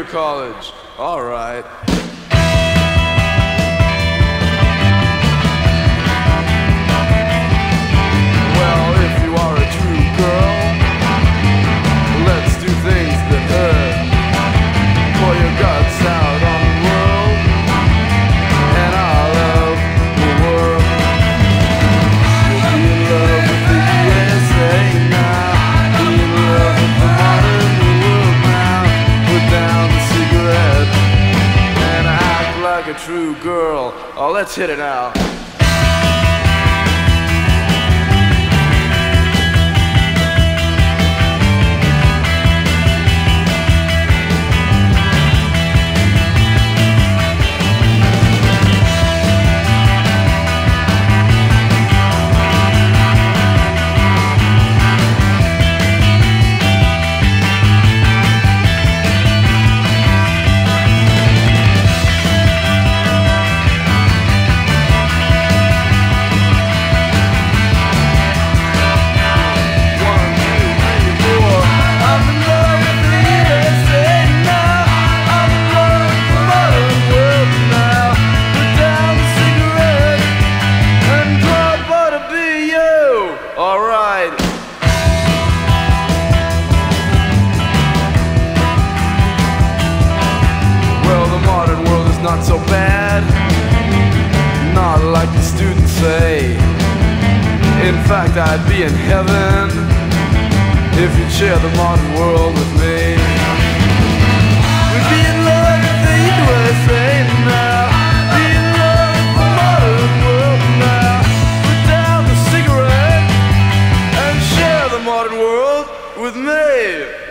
Junior College. All right. A true girl. Oh, let's hit it out. Not so bad. Not like the students say. In fact, I'd be in heaven if you'd share the modern world with me. We'd be in love with the USA now. Be in love with the modern world now. Put down the cigarette and share the modern world with me.